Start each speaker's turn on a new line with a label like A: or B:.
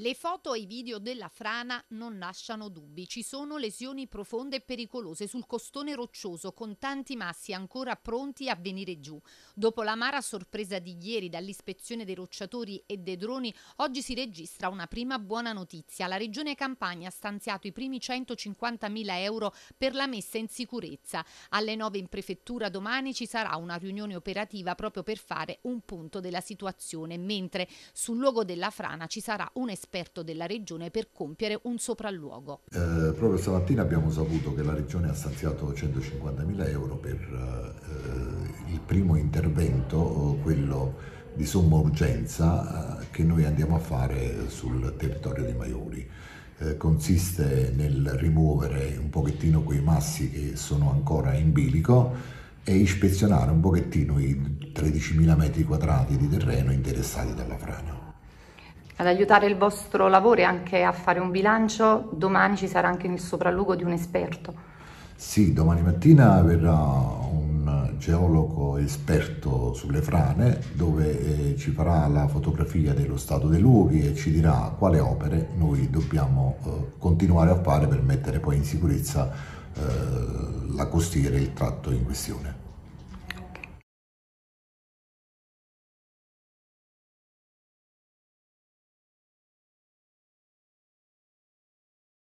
A: Le foto e i video della frana non lasciano dubbi. Ci sono lesioni profonde e pericolose sul costone roccioso con tanti massi ancora pronti a venire giù. Dopo l'amara sorpresa di ieri dall'ispezione dei rocciatori e dei droni, oggi si registra una prima buona notizia. La Regione Campania ha stanziato i primi 150.000 euro per la messa in sicurezza. Alle 9 in prefettura domani ci sarà una riunione operativa proprio per fare un punto della situazione, mentre sul luogo della frana ci sarà un esperto della regione per compiere un sopralluogo.
B: Eh, proprio stamattina abbiamo saputo che la regione ha stanziato 150.000 euro per eh, il primo intervento, quello di somma urgenza, eh, che noi andiamo a fare sul territorio di Maiori. Eh, consiste nel rimuovere un pochettino quei massi che sono ancora in bilico e ispezionare un pochettino i 13.000 metri quadrati di terreno interessati dalla frana
C: ad aiutare il vostro lavoro e anche a fare un bilancio, domani ci sarà anche il sopralluogo di un esperto.
B: Sì, domani mattina verrà un geologo esperto sulle frane dove eh, ci farà la fotografia dello stato dei luoghi e ci dirà quale opere noi dobbiamo eh, continuare a fare per mettere poi in sicurezza eh, la costiera e il tratto in questione.